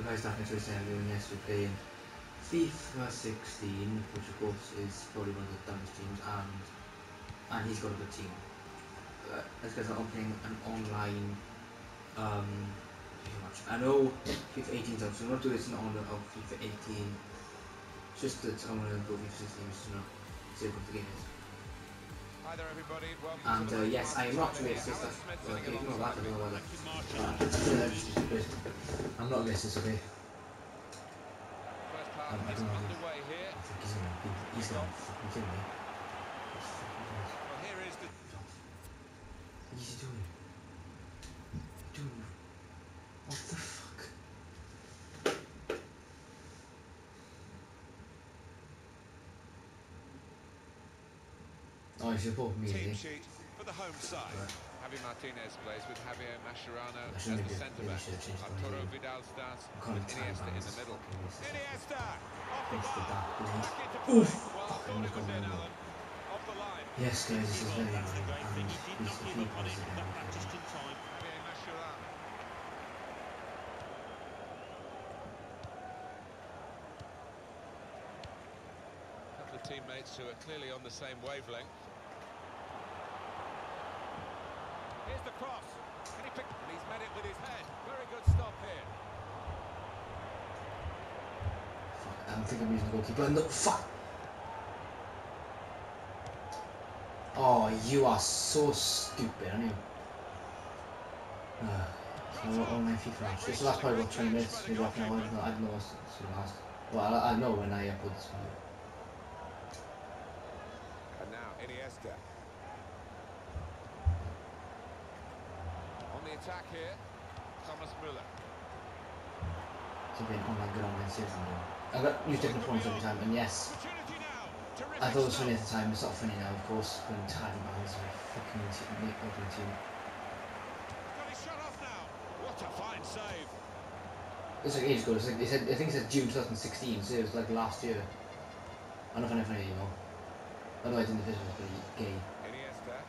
the guys back in Twitter and yes, we're playing FIFA 16, which of course is probably one of the dumbest teams, and and he's got a good team. Uh, this guy's not playing an online um, match. I know FIFA 18 is out, so I'm not doing this in honor of FIFA 18. It's just that I want to go FIFA 16, just to know, see good the game is. Hi there, everybody. Welcome And to uh, the yes, I am not racist. That's, well, okay, you know that, I don't know whether. Uh, I'm not racist, okay? First Um, I don't know. I think he's gonna, he's gonna fucking kill me. Well, here is the What is he doing? Dude, what the fuck? Oh, you should put me team sheet for the home side. Right. Javi Martinez plays with Javier Mascherano as the centre back. should have changed my Arturo. Vidal starts with Iniesta in the middle. Iniesta off the bar. Back into Oof. play. Well, I thought it was in, Alan. Off the line. Yes, guys, this is very annoying. And. He did not give up on it. back just in time. Javier Mascherano. A couple of teammates who are clearly on the same wavelength. Here's the cross. Can he pick? And he's met it with his head. Very good stop here. Fuck, I'm thinking I'm using the goalkeeper. No, fuck! Oh, you are so stupid, aren't you? Uh, so online FIFA match. This last probably about 20 minutes, maybe half an hour. I don't know, I don't know what's gonna last. Well, I, I know when I upload this video. And now Iniesta. On the attack here, Thomas Müller. It's been online good series I'm. I got used different phones every time, and yes, Opportunity now. Terrific I thought it was funny at the time. It's not funny now, of course. When Taliban is a fucking team, ugly team. Got his shot off now. What a fine save. It's like ages ago. It's like, it said, I think it said June 2016, so it was like last year. I don't know if I know anymore. Know I didn't visit was pretty gay.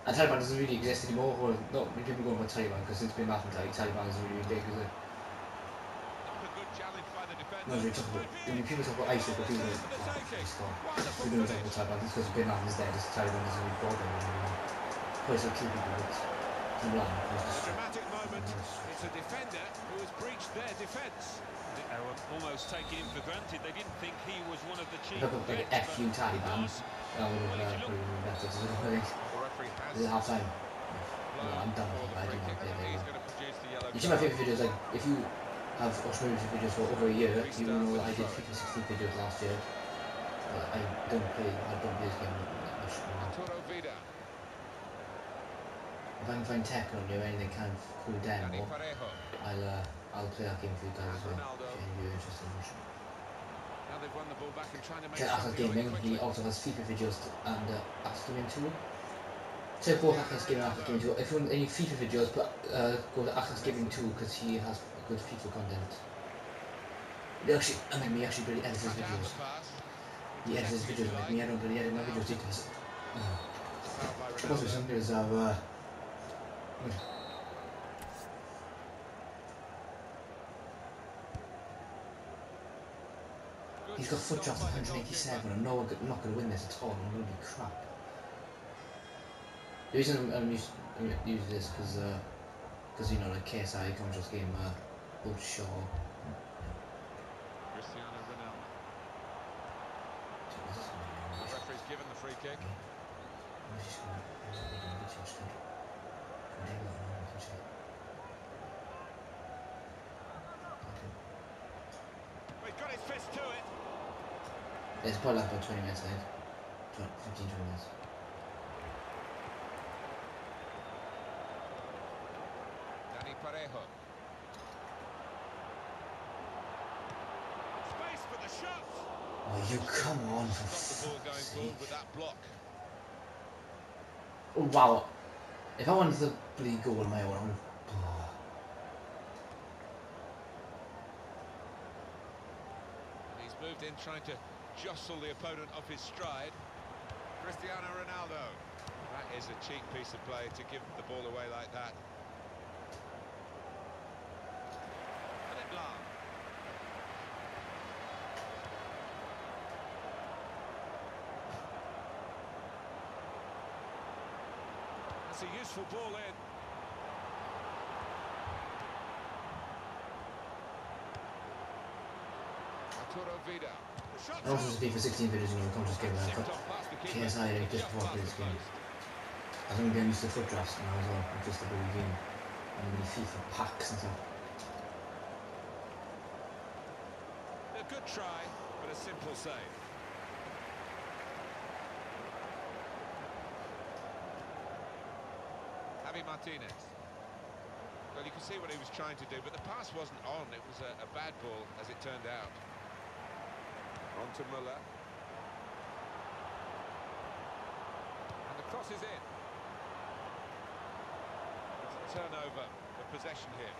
Iniesta. And Taliban doesn't really exist anymore, or not many people go about Taliban, because since being mathematics, Taliban isn't really big, is it? Not a good challenge by the defender. No, we talk about, I mean, people talk about ISIS, but people don't For the talk about Wonderful We don't talk about Taliban, it's because Bin Laden is dead, it's Taliban doesn't really bother them anymore. Place will kill people, but Taliban was A just dramatic moment. It's a defender who has breached their defence. They were almost taking him for granted. They didn't think he was one of the chief. If I put like threats, F you Taliban, he was. I would have uh, probably been better, I think. The half time? blown I'm done I do not play I think anymore. going to produce the yellow You see my favourite videos, like, if you have watched my videos for over a year, you will know I did FIFA 16 videos last year. But I don't play, I don't play this game that much anymore. If I can find tech on you, anything kind of cool demo, I'll, uh, I'll play that game for you guys as well, if you're interested in watching. Now they've won the ball back and trying to make Check Atlas something of Gaming, he also has FIFA videos and uh, Atlas Gaming 2. Check both Gaming and Atlas Gaming 2. If you want any FIFA videos, but uh, go to Atlas Gaming 2 because he has good FIFA content. They actually, I mean, he actually really edits his videos. He edits his videos like me, I don't really edit my videos, he does. Uh, Foul by must be Ronaldo. some videos have, uh, Good he's got foot drops by 187, and no, I'm not going to win this at all, I'm going to be crap. The reason I'm, I'm, used, I'm using this because, uh, because you know, like KSI, Controls game, uh, Bull Shaw. goalkeeper. Cristiano Ronaldo. The referee's given the free kick. He's got his fist to it. It's probably like about 20 minutes, I think. 15, 20 minutes. Dani Parejo. Space for the shot. Oh, you come on for Stop the ball going fuck's forward sake. With that block. Oh, wow. If I wanted to bloody goal on my own, I would He's moved in trying to jostle the opponent off his stride. Cristiano Ronaldo. That is a cheap piece of play to give the ball away like that. That's a useful ball in. Arturo Vidal. The shot's I also out. just FIFA 16 videos, you know, conscious game, and I Sent got off past the keeper. KSI just before I played this game. I was only getting used to FUT drafts now as well, with just the blue game. And the FIFA packs and stuff. A good try, but a simple save. Javi Martinez. Well, you can see what he was trying to do, but the pass wasn't on. It was a, a bad ball, as it turned out. On to Muller. And the cross is in. It's a turnover of possession here.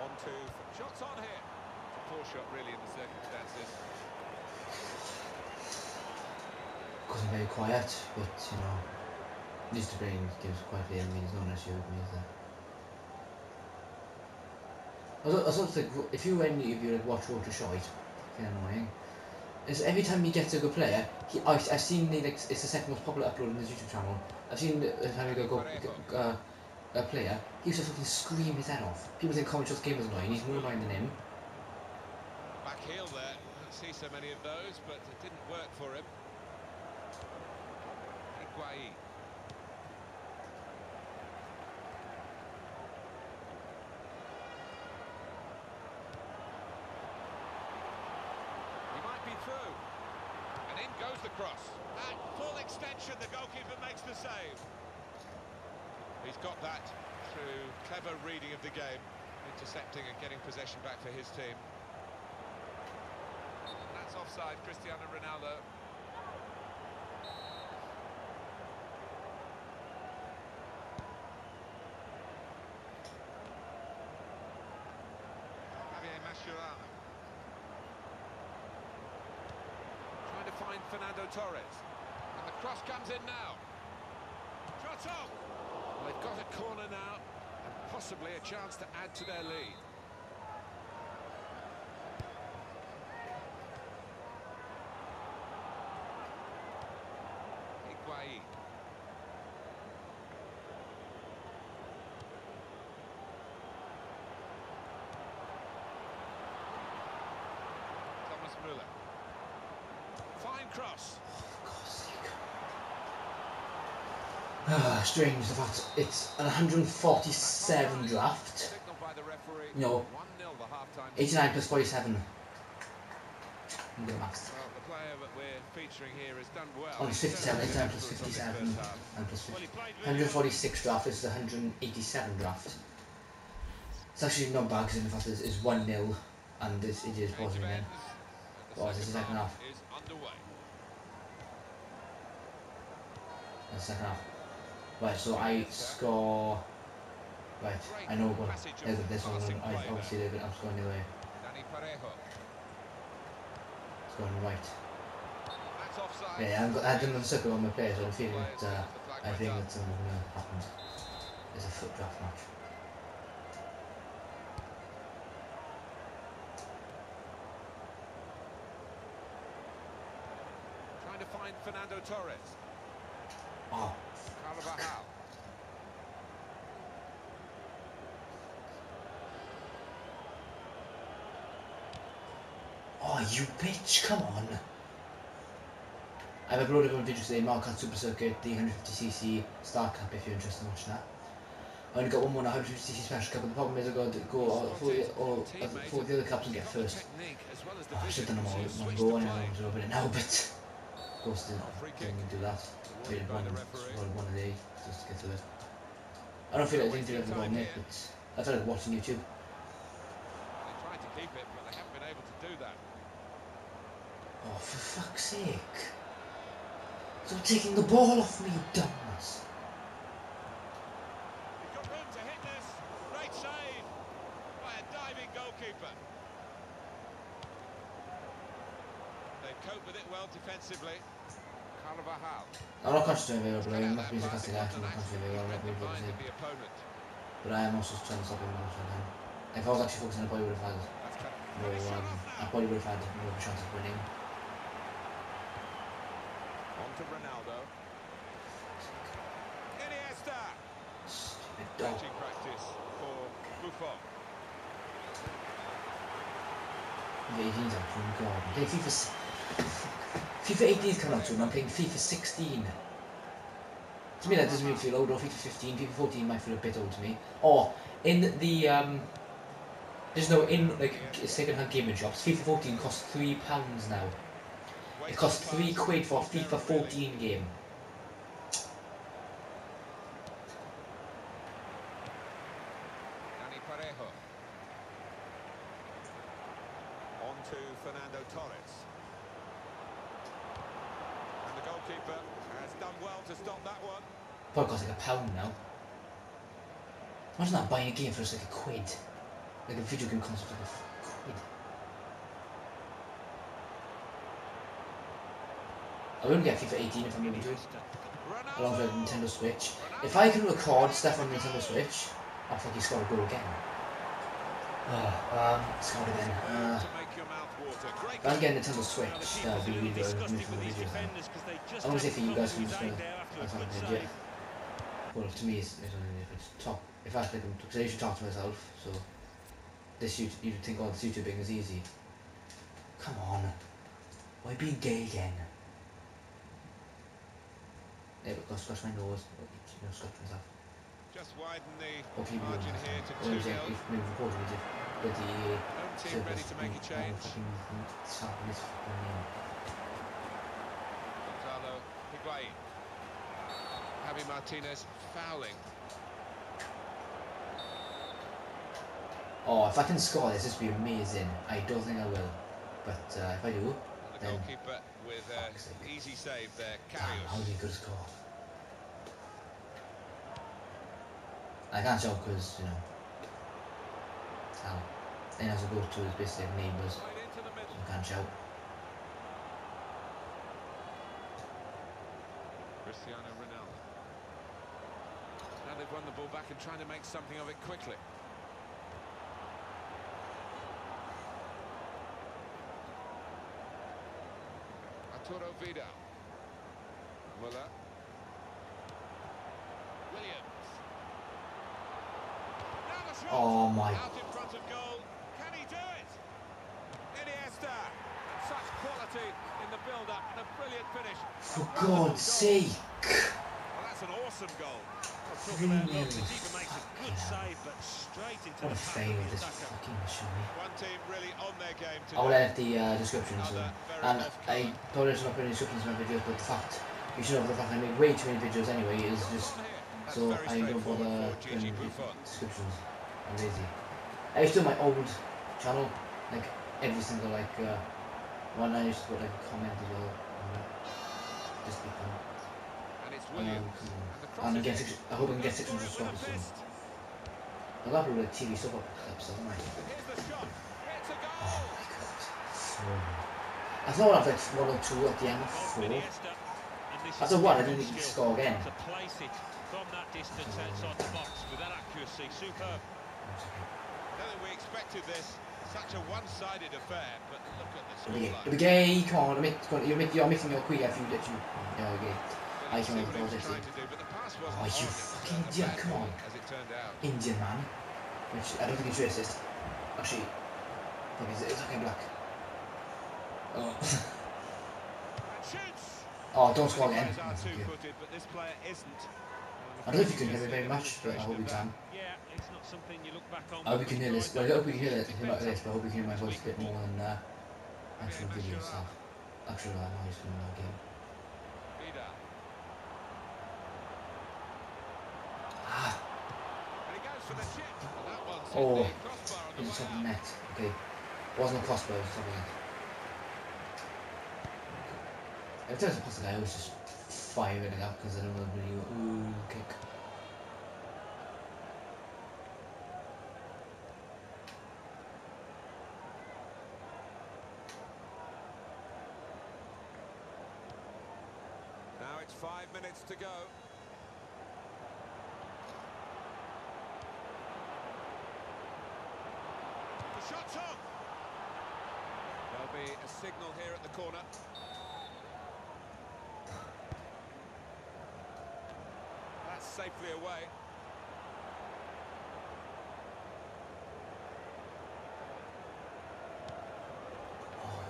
On to... Shots on here. It's a poor shot, really, in the circumstances. Wasn't very quiet, but you know, used to playing games quietly. I mean, there's no issue with me, is? I I also think if you any of you like watch Road to Shite, of annoying. Is every time he gets a good player, he I, I've seen the, like it's the second most popular upload on his YouTube channel. I've seen the time he go go, go uh, a player, he used to fucking scream his head off. People think Common Shot's game is annoying. He's more annoying than him. Back heel there. Don't see so many of those, but it didn't work for him. Higuain. He might be through. And in goes the cross. At full extension, the goalkeeper makes the save. He's got that through clever reading of the game, intercepting and getting possession back for his team. And that's offside, Cristiano Ronaldo. Javier Mascherano. Trying to find Fernando Torres. And the cross comes in now. Well, they've got a corner now, and possibly a chance to add to their lead. Higuain. Thomas Müller. Fine cross. Ah, strange the fact it's an 147 draft. Signal by the referee. No. 1-0 the half-time. 89 plus 47. I'm good at maths. Well, the player that we're featuring here done well. Oh, it's He's 57, certainly 89 been plus influenced on this 57 and 50. played really 146 draft, this is the 187 draft. It's actually not bad because in fact it's, it's 1 0 and it's, it is pausing again. Oh, this is second half. is underway. The second half. Right, so I score. Right, I know what. There's this one. I obviously they're gonna- I'm scoring the other way. Dani Parejo. It's going right. Yeah, I didn't circle on my players, so I'm feeling that uh, I think that something uh, happened. There's a FUT draft match. Trying to find Fernando Torres. Oh, Carvajal. oh, you bitch! Come on. I've uploaded one video today, Mario Kart Super Circuit, the 150cc Star Cup. If you're interested in watching that. I only got one more 150cc Special Cup, but the problem is I've got to go all, for, the, uh, for the other cups and get first. Technique as well as the Oh, I should have done them all in one go the and I play. was over it now, but of course didn't, didn't do that. Awarded Did by one, the referee. one, one a day just to get to it. I don't feel like I didn't do Wasting everything time on it, but I like watching YouTube. They tried to keep it, but they haven't been able to do that. Oh, for fuck's sake. Stop taking the ball off me, you dumbass. He's got room to hit this. Great save by a diving goalkeeper. They've coped with it well defensively. Carvajal. I'm not concentrating very well, but Cut I'm out not that being pass, sarcastic, I wasn't actually not an concentrating very well, I'm not being he read the mind of focusing. the opponent. But I am also trying to stop him the time. If I was actually focusing, I probably would have had no, um, I probably would have had more of a chance of winning. To Ronaldo. Iniesta. Coaching practice for Buffon. FIFA 18's out from God. I'm playing FIFA. FIFA 18's coming out soon. I'm playing FIFA 16. To me, that doesn't really feel old. Or FIFA 15, FIFA 14 might feel a bit old to me. Or in the um, there's no in like second-hand gaming shops. FIFA 14 costs three pounds now. It costs three quid for a FIFA 14 game. Parejo. On to Fernando Torres. And the goalkeeper has done well to stop that one. Probably costs like a pound now. Imagine that buying a game for just like a quid. Like a video game console for like a quid. I wouldn't get FIFA 18 if I'm able to. Alongside Ronaldo. Nintendo Switch. If I can record stuff on Nintendo Switch, I'll fucking score a goal again. Ah, um, scored again. Uh, to if I get Nintendo Switch, that'll be really good. I want to say for you guys who's uh, I can't do it. Well, to me, it's, it's it's top. If I think, because I usually talk to myself, so this YouTube, you'd think, oh, this is easy. Come on, why being gay again? Yeah, but go scratch my nose, or, you know, scratch myself. Just widen the people margin here to Or 2 is it, 0. if maybe recording it, but the Home team ready to make a change. Stop this fucking name. Gonzalo Higuain. Javi Martinez fouling. Oh, if I can score this, this would be amazing. I don't think I will, but uh, if I do, the goalkeeper with an easy save there. Ah, how Karius. do you good score? I can't shout because you know, Sal. Then as I go to his basic neighbours, Right so. I can't shout. Cristiano Ronaldo. Now they've won the ball back and trying to make something of it quickly. Arturo Vidal. Muller. Williams. Now the shot. Oh my Out in front of goal. Can he do it? Iniesta. And such quality in the build-up and a brilliant finish. For God's sake! Well, that's an awesome goal. Talk about Really? look, the keeper makes a this fucking machine. Really on their game today. I will edit the uh, descriptions and, I not put any descriptions in my videos, but the fact you should know the fact I make way too many videos anyway is just so I don't bother putting descriptions. I'm lazy. I used to do my old channel, like every single like uh, one I used to put like a comment as well. Just be fun. And Um, Williams. come on. And the cross and get six, I hope I can get 600 for it with a subscribers soon. fist. I love like TV soap opera clips, don't I? Here's the shot. Oh my god. So I thought I'd have like one or two at the end of four. Iniesta, and this After one, I didn't even score again. To place it from that distance outside the box with that accuracy, superb. I think we expected this. Such a one-sided affair, but look at the scoreline. it'll come on, admit, you're, making your queer if you let you. Yeah, okay. I can what he was record it. do, but the pass wasn't Oh, you on. It was fucking bad come on. As it turned out. Indian man, which I don't think it's racist. Actually, I think it's, it's okay black. Oh, oh don't score again. Players thank you. two-footed, but this player isn't. I don't know if you can hear me very much, but I hope you can. Yeah, it's not something you look back on. I hope you can hear this. Well, I hope you can hear this, hear like this, but I hope you can hear my voice a bit more than uh, actual video stuff. Actual uh, noise from the game. Vidal. Ah, And he goes for the chip. And that Oh, the crossbar on the it's way on the net. Okay, wasn't a crossbow, it was something like. Every time I pass the guy, I always just fire it out because I don't want to really go, ooh, kick. Now it's five minutes to go. The shot's on. There'll be a signal here at the corner. That's safely away. Oh.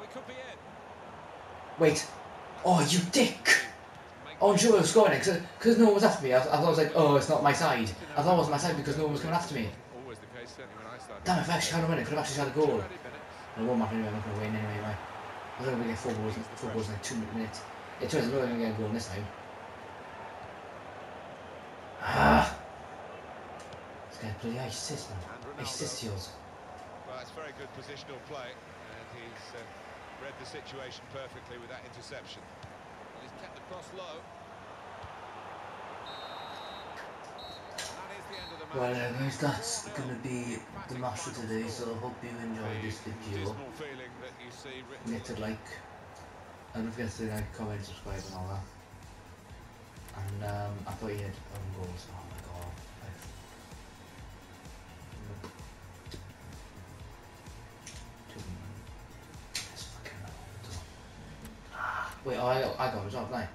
We, could be in. Wait. Oh, you dick! Oh, I'm sure I was scoring it because no one was after me. I, I thought I was like, oh, it's not my side. I thought it was my side because no one was coming after me. Always certainly when I started. Damn, if I actually had a I could have actually had a goal. 200 minutes. I won't matter anyway, I'm not going to win anyway, right? I don't know if we get four goals, four goals in like two minutes. It turns out I'm not going to get a goal this time. Ah! This guy's bloody ice assist, man. Ice assist yours. Well, it's very good positional play, and he's uh, read the situation perfectly with that interception. And he's kept the cross low. And that is the end of the match. Well, guys, that's going to be the match for today, so I hope you enjoyed this video. dismal feeling that you see written Hit to like, and don't forget to like, comment, subscribe, and all that. And um, I thought you had own goals. Oh my god. I- This fucking Ronaldo. Ah, Wait, oh, I got, I got as well, didn't I?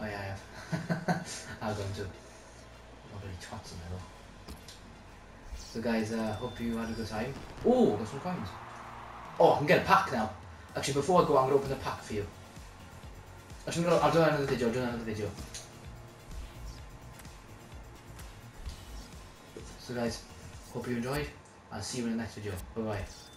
Oh yeah, I have. I got him too. What a twat in there So guys, I uh, hope you had a good time. Oh, got some coins. Oh, I can get a pack now. Actually, before I go, I'm going to open the pack for you. Actually, I'll do another video, I'll do another video. So guys, hope you enjoyed. I'll see you in the next video. Bye-bye.